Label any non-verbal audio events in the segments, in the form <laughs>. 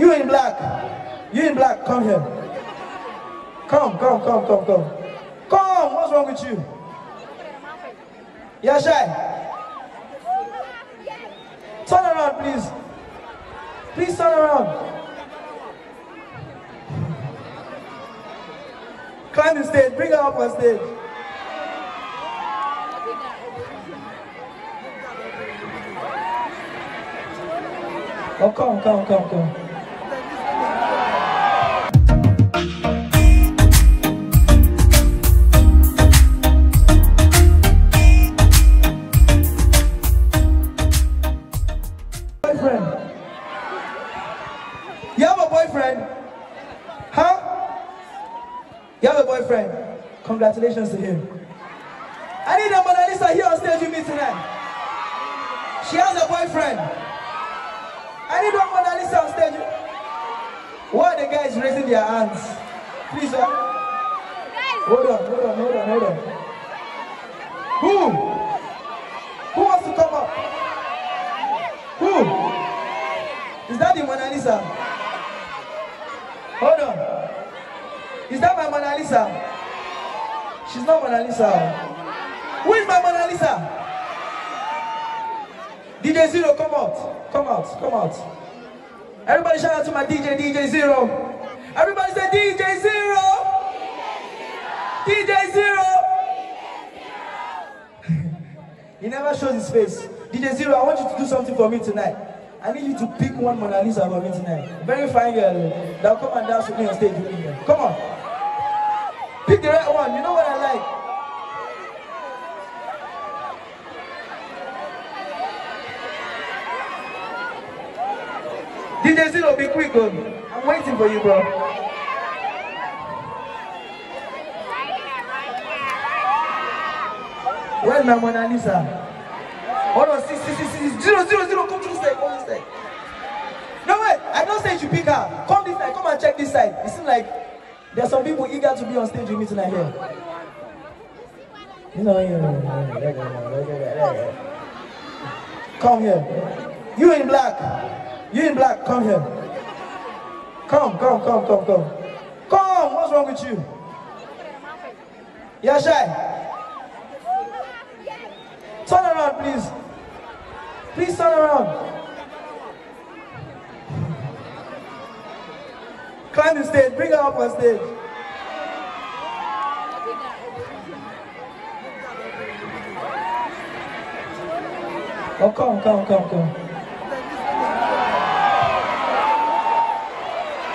You in black. You in black. Come here. Come, come, come, come, come. Come. What's wrong with you? You're shy. Turn around, please. Please turn around. Climb the stage. Bring her up on stage. Oh, come, come, come, come. Boyfriend? Huh? You have a boyfriend? Congratulations to him. I need a Mona Lisa here on stage with me tonight. She has a boyfriend. I need one Mona Lisa on stage. Why are the guys raising their hands? Please, uh, hold on, hold on, hold on, hold on. Who? Who wants to come up? Who? Is that the Mona Lisa? Lisa? She's not Mona Lisa. Who is my Mona Lisa? DJ Zero, come out. Come out. Come out. Everybody shout out to my DJ, DJ Zero. Everybody say DJ Zero. DJ Zero. <laughs> he never shows his face. DJ Zero, I want you to do something for me tonight. I need you to pick one Mona Lisa for me tonight. Very fine girl. That'll come and dance with me on stage with me. Come on. Pick the right one. You know what I like. DJ Zero, be quick, bro. I'm waiting for you, bro. Where's my Mona Lisa? Hold on, see, see, see, see, zero, zero, zero, come through side, come this side. No, wait, I don't say you pick her. Come this side, come and check this side. It seems like there are some people eager to be on stage with me tonight here. You know, you know, come here. You in black. You in black, come here. Come, come, come, come, come. Come, what's wrong with you? You're shy. Turn around, please. Please turn around. Climb the stage, bring her up on stage. Oh, come, come, come, come.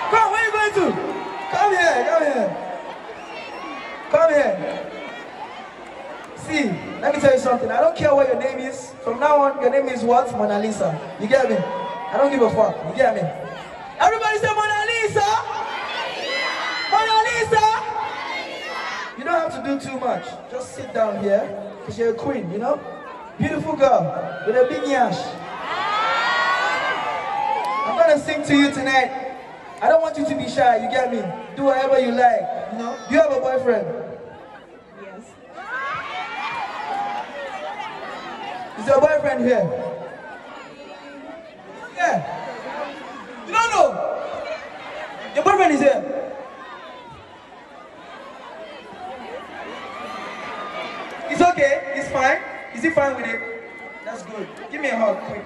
Come, where you going to? Come here, come here. Come here. See, let me tell you something. I don't care what your name is. From now on, your name is what? Mona Lisa. You get me? I don't give a fuck. You get me? Everybody say Mona Lisa! Mona Lisa! You don't have to do too much. Just sit down here, because you're a queen, you know? Beautiful girl with a big yash. I'm gonna sing to you tonight. I don't want you to be shy, you get me? Do whatever you like, you know? You have a boyfriend. Yes. Is your boyfriend here? Yeah. You don't know? Your boyfriend is here. It's okay. It's fine. Is he fine with it? That's good. Give me a hug, quick.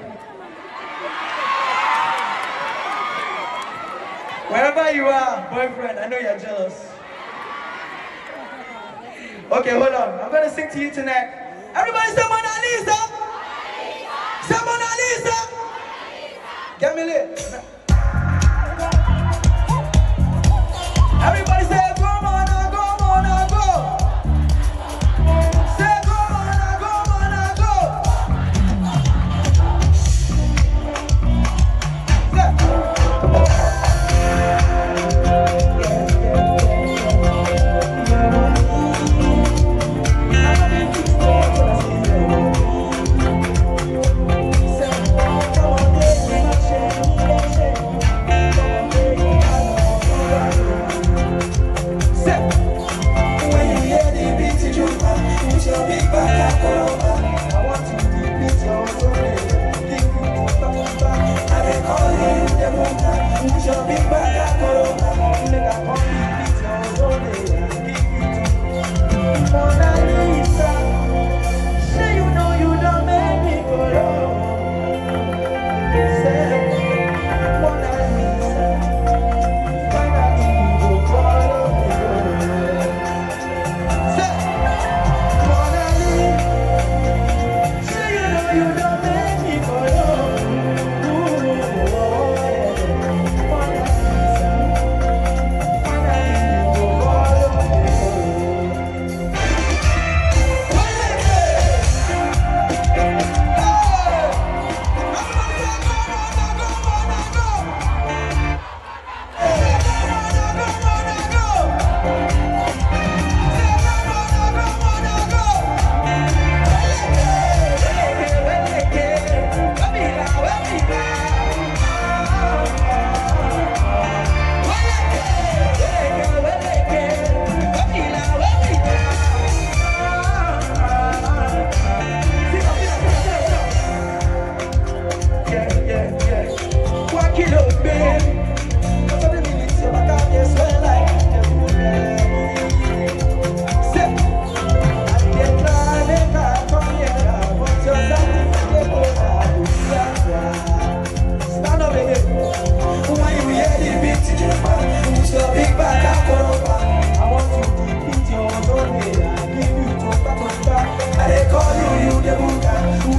Wherever you are, boyfriend, I know you're jealous. Okay, hold on. I'm gonna sing to you tonight. Everybody say Mona Lisa! Say Mona Lisa! Get me lit. jumping back.